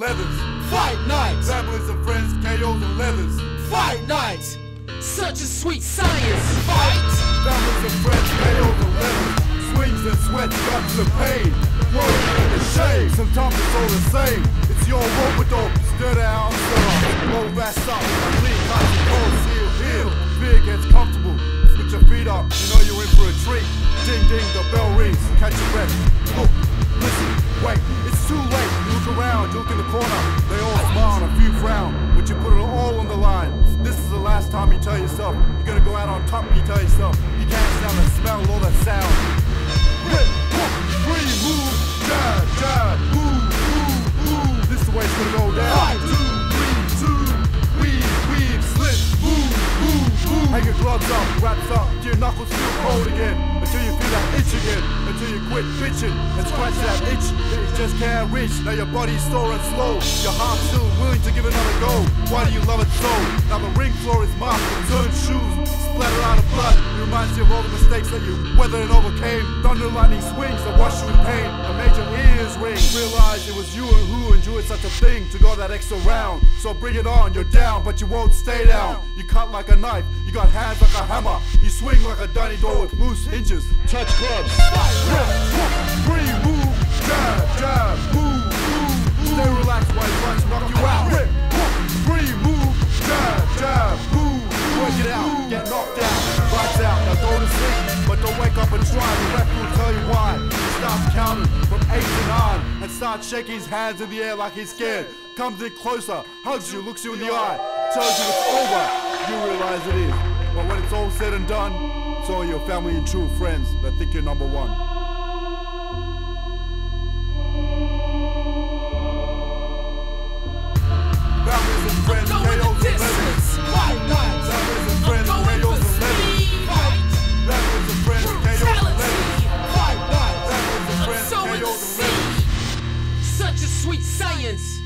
leathers. Fight night! Families and friends, KOs and leathers. Fight night! Such a sweet science! Fight! Families and friends, KOs and leathers. Swings and sweat, guts and pain. Worry and shame. Sometimes it's all the same. It's your rope-a-dope. Stir down, stir up. Roll that up. Bleed, cuts and cold, seal, heal. Fear gets comfortable. Put your feet up. You know you're in for a treat. Ding ding, the bell rings. Catch your breath. Look, last time you tell yourself you're gonna go out on top. You tell yourself you can't stand the smell, all that sound. Rip, hook, free, move, jab, jab, move, move, move. This is the way it's gonna go down. Fight. Two, three, two, weave, weave, slip, move, move, move. Hang your gloves up, wraps up, your knuckles feel cold again. Until you feel that itch again. Until you quit bitching and scratch that itch that you just can't reach. Now your body's sore and slow. Your heart's still willing to give another go. Why do you love it so? Mistakes that you weathered and overcame. Thunder lightning swings that wash you in pain. A major ears ring. Realize it was you and who enjoyed such a thing to go that extra round. So bring it on, you're down, but you won't stay down. You cut like a knife, you got hands like a hammer. You swing like a dining door with loose hinges. Touch gloves. Free, move, jab, jab, move, move. Stay relaxed while you watch knock you out. Rip, free, move, jab, jab, move, work it out, get knocked out, try. The ref will tell you why. Starts counting from eight to nine and starts shaking his hands in the air like he's scared. Comes in closer, hugs you, looks you in the eye, tells you it's over. You realize it is. But when it's all said and done, it's all your family and true friends that think you're number one. Such a sweet science!